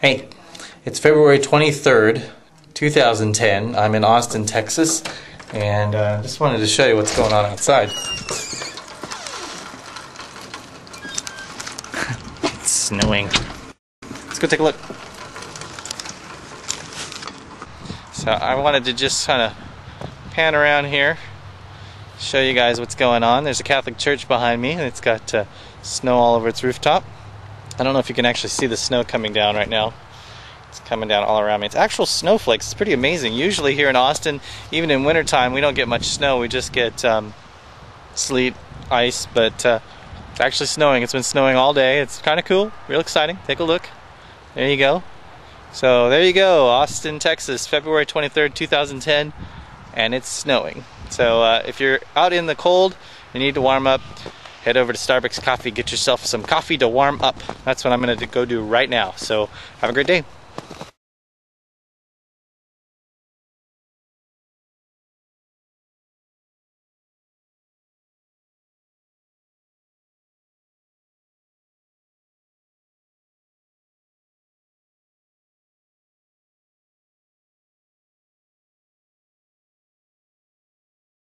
Hey, it's February 23rd, 2010. I'm in Austin, Texas, and uh, just wanted to show you what's going on outside. it's snowing. Let's go take a look. So I wanted to just kind of pan around here, show you guys what's going on. There's a Catholic church behind me, and it's got uh, snow all over its rooftop. I don't know if you can actually see the snow coming down right now. It's coming down all around me. It's actual snowflakes. It's pretty amazing. Usually here in Austin, even in wintertime, we don't get much snow. We just get um, sleet, ice, but uh, it's actually snowing. It's been snowing all day. It's kind of cool, real exciting. Take a look. There you go. So there you go, Austin, Texas, February 23rd, 2010, and it's snowing. So uh, if you're out in the cold, you need to warm up head over to Starbucks Coffee, get yourself some coffee to warm up. That's what I'm going to go do right now. So have a great day.